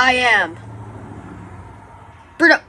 I am Bruno.